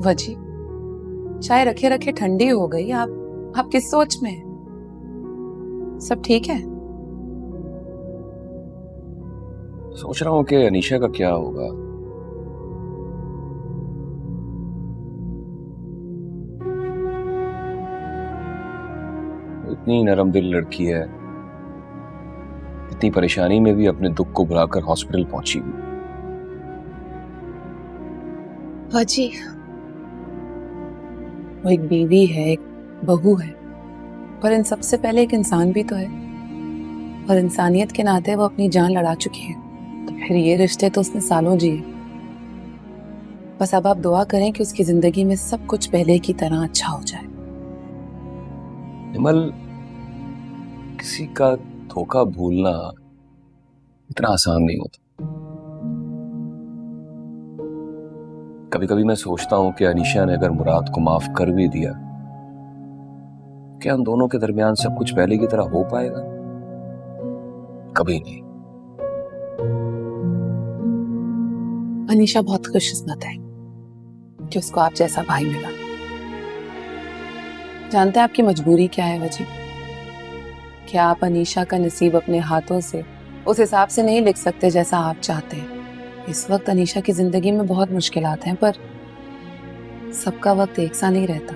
वजी। चाय रखे रखे ठंडी हो गई आप आप किस सोच में हैं? सब ठीक है? सोच रहा हूँ कि अनीशा का क्या होगा। इतनी नरम दिल लड़की है। इतनी परेशानी में भी अपने दुख को भुलाकर हॉस्पिटल पहुँची हुई। वजी वो एक बीवी है, एक बहू है। पर इन सबसे पहले एक इंसान भी तो है। और इंसानियत के नाते वो अपनी जान लड़ा चुकी है। तो फिर ये रिश्ते तो उसने सालों जिए। बस अब आप दुआ करें कि उसकी ज़िंदगी में सब कुछ पहले की तरह अच्छा हो जाए। निमल किसी का धोखा भूलना इतना आसान नहीं होता। कभी कभी मैं सोचता हूँ कि अनीशा ने अगर मुराद को माफ़ कर भी दिया, क्या उन दोनों के दरमियान सब कुछ पहले की तरह हो पाएगा? कभी नहीं। अनीशा बहुत खुशकिस्मत है कि उसको आप जैसा भाई मिला। जानते हैं आपकी मजबूरी क्या है वजी क्या आप अनीशा का नसीब अपने हाथों से उस हिसाब से नहीं लिख सकते जैसा आप चाहते हैं? इस वक्त अनीशा की ज़िंदगी में बहुत मुश्किल हैं, पर सबका वक्त एक सा नहीं रहता।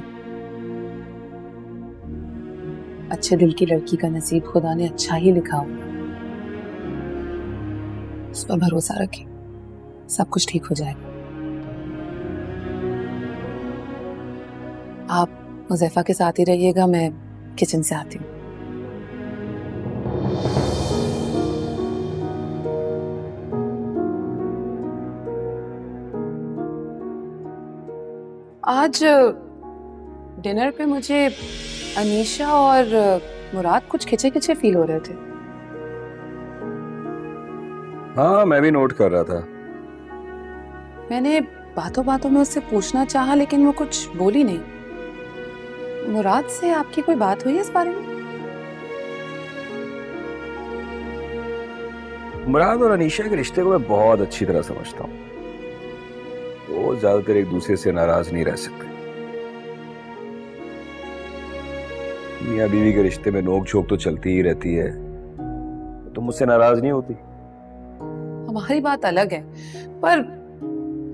अच्छे दिल की लड़की का नसीब खुदा ने अच्छा ही लिखा हुआ उस पर भरोसा रखें, सब कुछ ठीक हो जाएगा। आप मुजैफा के साथ ही रहिएगा, मैं किचन से आती हूँ। आज डिनर पे मुझे अनीशा और मुराद कुछ खिंचे खिंचे फील हो रहे थे। हाँ मैं भी नोट कर रहा था। मैंने बातों बातों में उससे पूछना चाहा लेकिन वो कुछ बोली नहीं। मुराद से आपकी कोई बात हुई है इस बारे में? मुराद और अनीशा के रिश्ते को मैं बहुत अच्छी तरह समझता हूँ। वो ज़्यादातर एक दूसरे से नाराज़ नहीं रह सकते। मियाँ बीवी के रिश्ते में नोक झोंक तो चलती ही रहती है। तो मुझसे नाराज़ नहीं होती। हमारी बात अलग है पर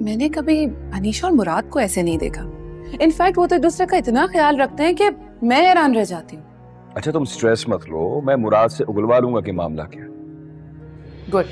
मैंने कभी अनीशा और मुराद को ऐसे नहीं देखा। इनफैक्ट वो तो एक दूसरे का इतना ख्याल रखते हैं कि मैं हैरान रह जाती हूँ। अच्छा तुम स्ट्रेस मत लो मैं मुराद से उगलवा लूँगा कि मामला क्या गुड